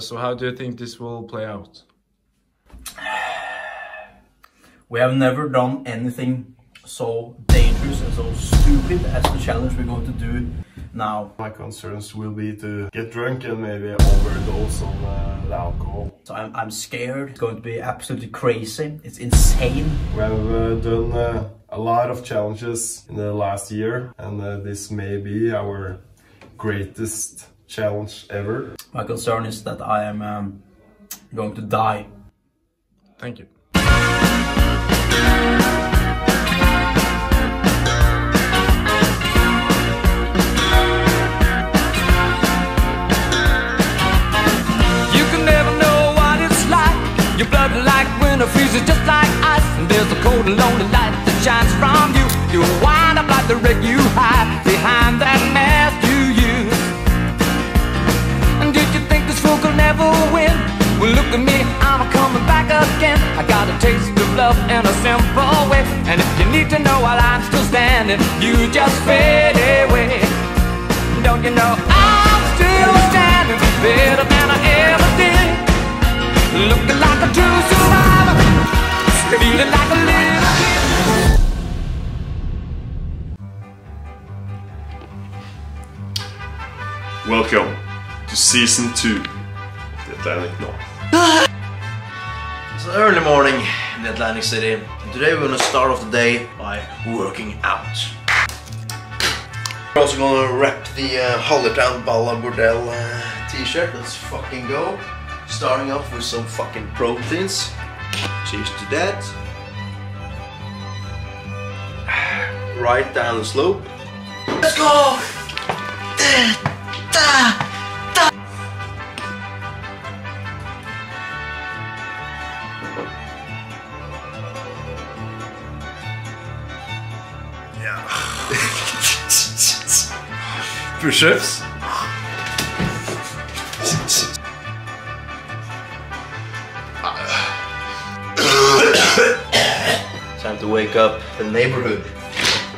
so how do you think this will play out? We have never done anything so dangerous and so stupid as the challenge we're going to do now. My concerns will be to get drunk and maybe overdose on uh, the alcohol. So I'm, I'm scared. It's going to be absolutely crazy. It's insane. We have uh, done uh, a lot of challenges in the last year and uh, this may be our greatest challenge ever. My concern is that I am um, going to die. Thank you. You can never know what it's like. Your blood like winter freezes just like ice. And there's a cold and lonely light that shines from you. You wind up like the wreck you hide behind that mask love in a simple way. And if you need to know while I'm still standing, you just fade away. Don't you know I'm still standing better than I ever did? Looking like a true survivor, feeling like a little kid. Welcome to season 2 The Atlantic North. It's early morning in Atlantic City. And today we're gonna start off the day by working out. We're also gonna wrap the uh, Hollertown Balla Bordell uh, t-shirt. Let's fucking go. Starting off with some fucking proteins. Cheers to that. Right down the slope. Let's go! Push-ups. Time to wake up the neighborhood.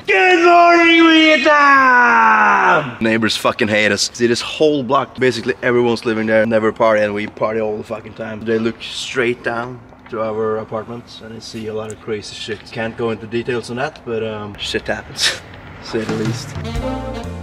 Good morning, Vietnam! Neighbors fucking hate us. See this whole block, basically everyone's living there, never party, and we party all the fucking time. They look straight down to our apartments and I see a lot of crazy shit. Can't go into details on that, but um, shit happens, say the least.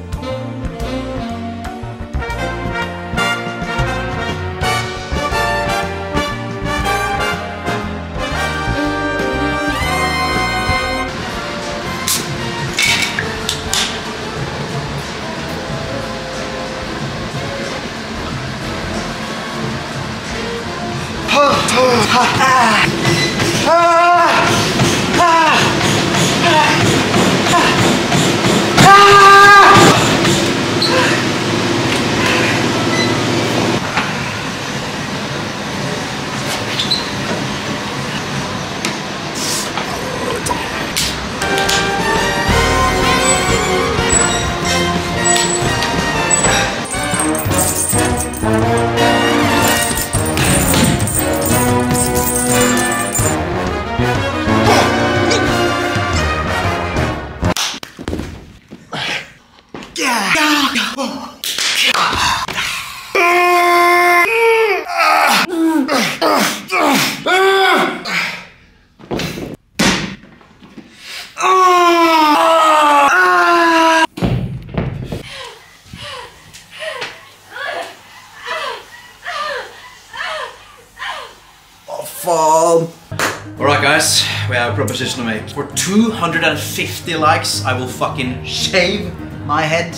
Proposition to make. For 250 likes, I will fucking shave my head.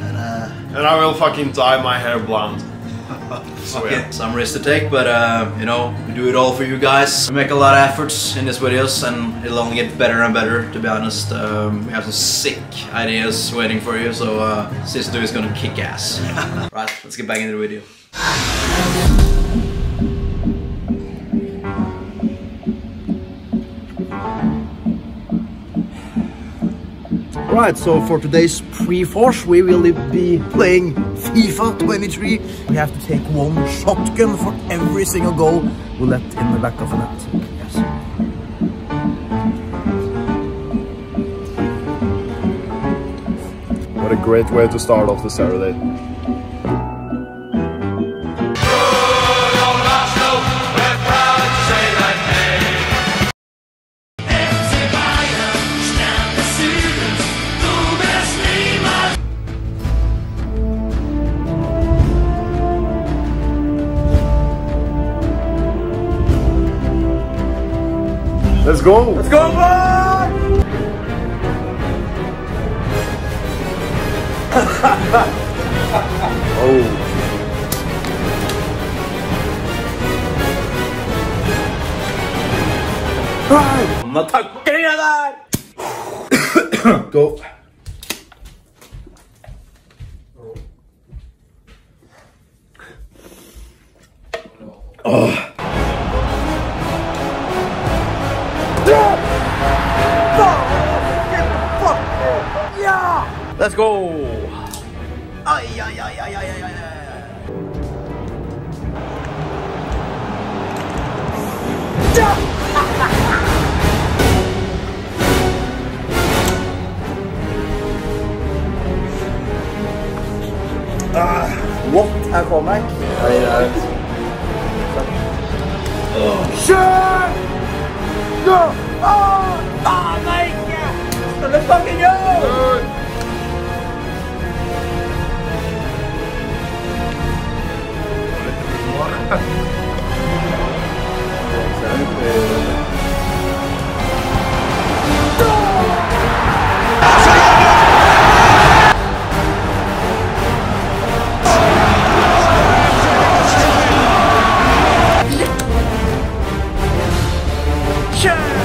And uh, And I will fucking dye my hair blonde. fuck it. Some risk to take, but uh, you know, we do it all for you guys. We make a lot of efforts in these videos and it'll only get better and better, to be honest. Um, we have some sick ideas waiting for you, so uh, Sister is gonna kick ass. right, let's get back into the video. Right, so for today's pre-force, we will be playing FIFA 23. We have to take one shotgun for every single goal we let in the back of the net. Yes. What a great way to start off the Saturday. Go! Let's go, boy! Oh. Jeg der! Go. What a comeback. Kjør! Gå! Åh, faen meg ikke! Skal vi fucking go? Rams.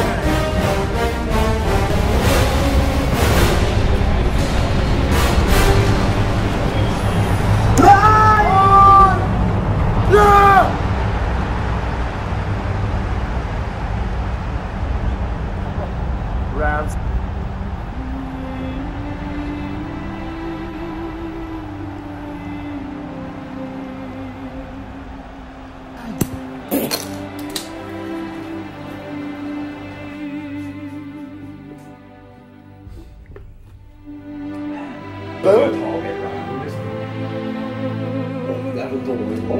Boom. Det er så dårlig ball.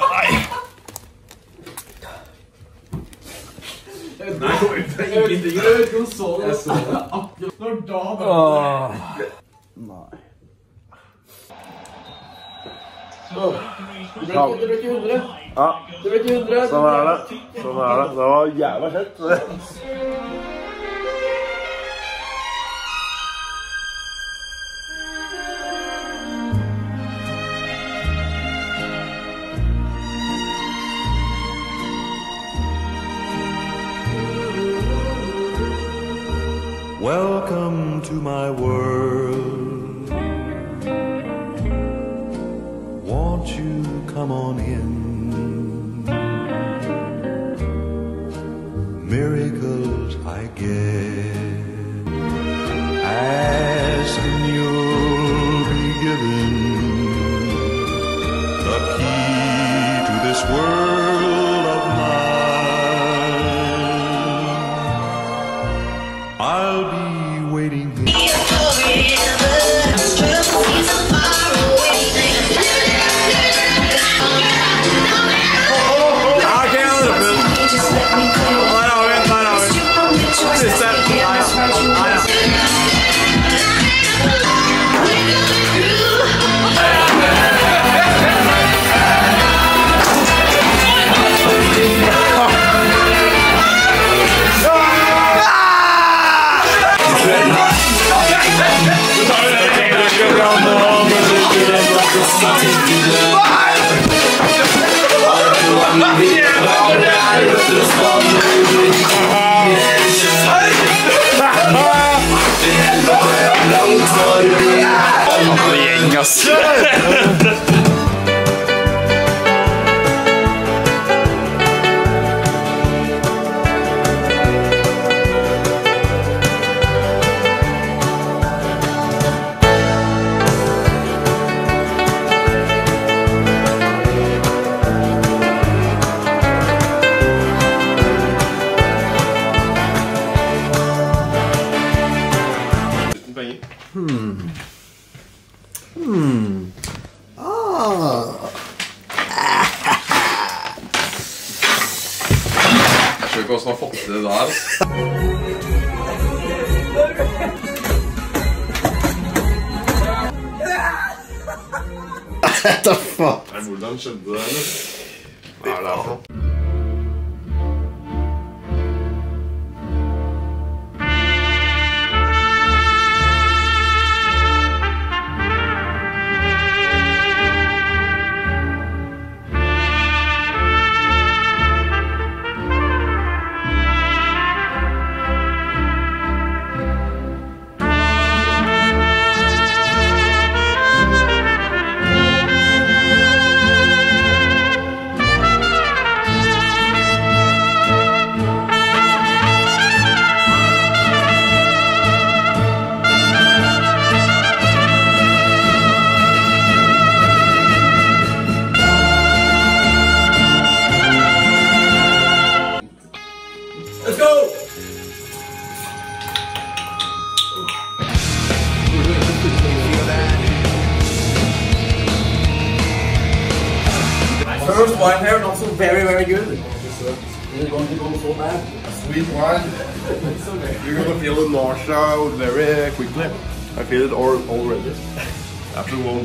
Nei. Nei, det er ingenting. Jeg vet ikke om du så det. Når da bare... Nei. Oh. Ble ikke 100. Ja. Det ble ikke 100. Sånn er det. Sånn er det. Det var jævla fett. My world. Won't you come on in? Miracles I get. Ask and you'll be given the key to this world Yes. Redemption do ano. Maravilha. Sweet wine. You're gonna feel the nausea very quickly. I feel it all already. After one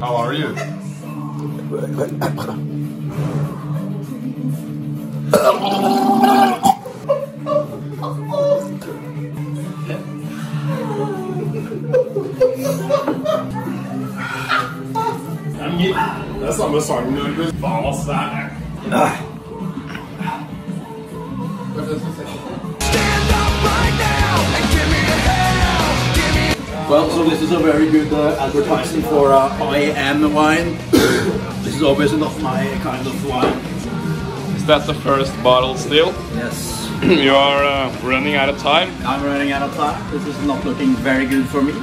How are you? Det er samme sangen når du faen ass, det Well, so this is a very good uh, advertising for uh, I am wine. this is obviously not my kind of wine. Is that the first bottle still? Yes, you are uh, running out of time. I'm running out of time. This is not looking very good for me.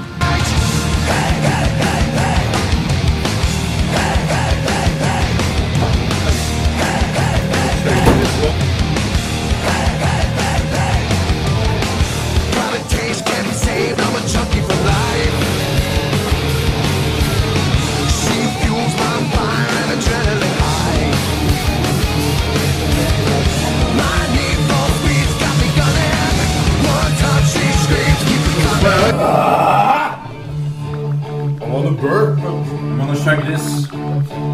I want to burp. I'm gonna check this. I'm gonna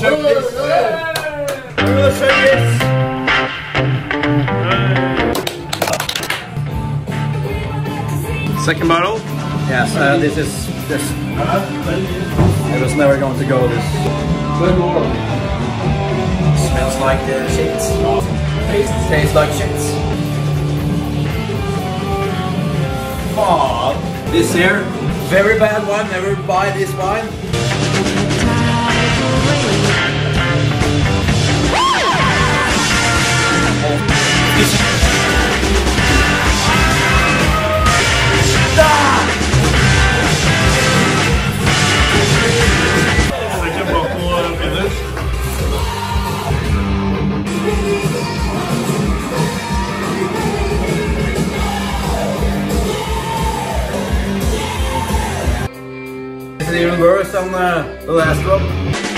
check this. I'm gonna check this. Second bottle. Yes, uh, this is this. It was never going to go this. good Smells like uh, shit. Tastes, tastes like shit. Aw, this here, very bad wine. Never buy this wine. Worse than uh, the last one.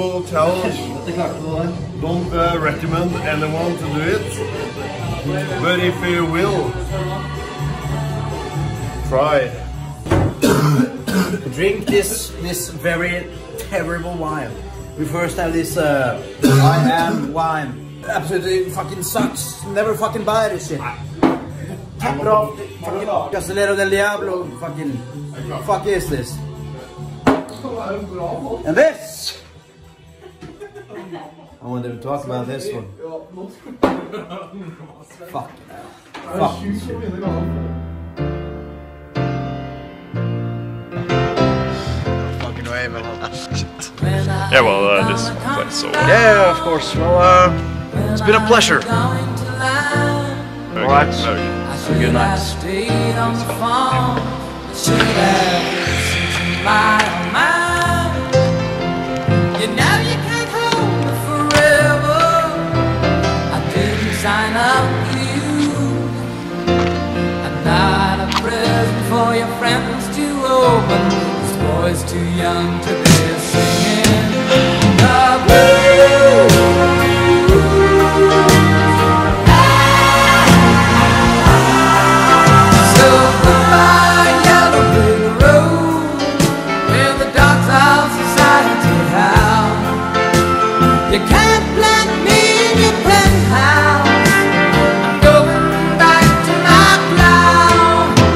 Horrible challenge. Don't uh, recommend anyone to do it. But if you will, try. Drink this this very terrible wine. We first have this uh, I am wine. Absolutely fucking sucks. Never fucking buy this shit. Tap it off. Fucking Casillero del Diablo. Fucking. Fuck is this? And this. I wanted to talk about this one. Fuck. Fuck. this shit. Fucking Yeah, well, uh, this place so well. Yeah, of course. Well, uh, it's been a pleasure. very Alright. good, very good. Good night. stayed on sign up for you. I'm not a present for your friends to open. This boy's too young to be singing.